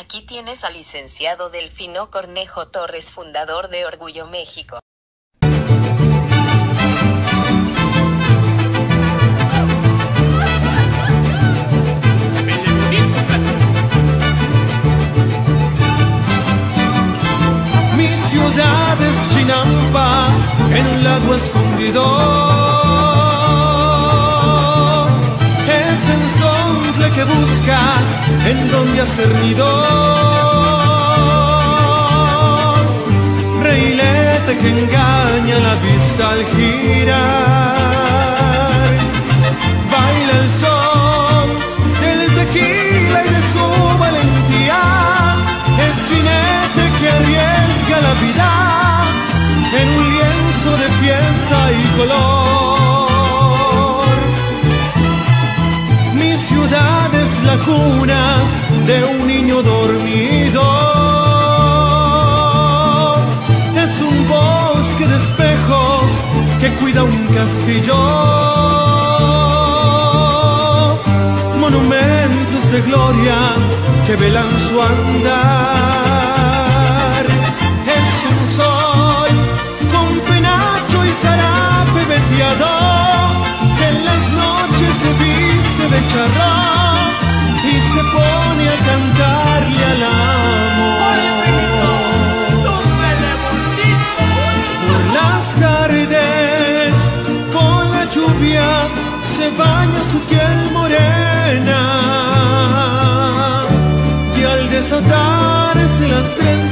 Aquí tienes al licenciado Delfino Cornejo Torres, fundador de Orgullo México. Mi ciudad es Chinampa, en un lago escondido. Que busca en donde hacer nido. Reilete que engaña la vista al girar. Baila el son del tequila y de su valentía. Es jinete que arriesga la vida en un lienzo de fiesta y color. Mi ciudad cuna de un niño dormido. Es un bosque de espejos que cuida un castillo. Monumentos de gloria que velan su andar. Es un sol con penacho y zarape veteado que en las noches se viste de charrón a cantarle al amor. Por las tardes con la lluvia se baña su piel morena y al desatarse las trenzas